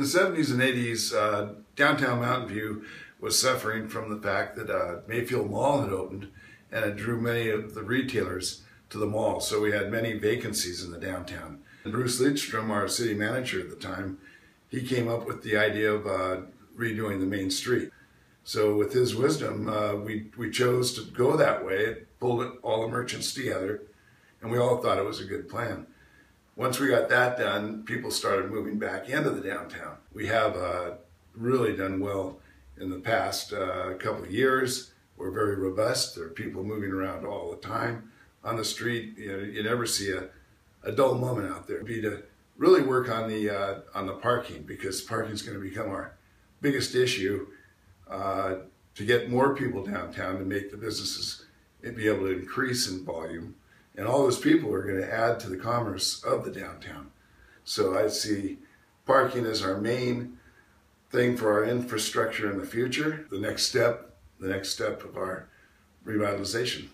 the 70s and 80s, uh, downtown Mountain View was suffering from the fact that uh, Mayfield Mall had opened and it drew many of the retailers to the mall. So we had many vacancies in the downtown. And Bruce Liedstrand, our city manager at the time, he came up with the idea of uh, redoing the main street. So with his wisdom, uh, we, we chose to go that way. It pulled all the merchants together, and we all thought it was a good plan. Once we got that done, people started moving back into the downtown. We have uh, really done well in the past uh, couple of years. We're very robust. There are people moving around all the time on the street. You, know, you never see a, a dull moment out there. It'd Be to really work on the uh, on the parking because parking is going to become our biggest issue uh, to get more people downtown to make the businesses be able to increase in volume. And all those people are going to add to the commerce of the downtown. So I see parking as our main thing for our infrastructure in the future. The next step, the next step of our revitalization.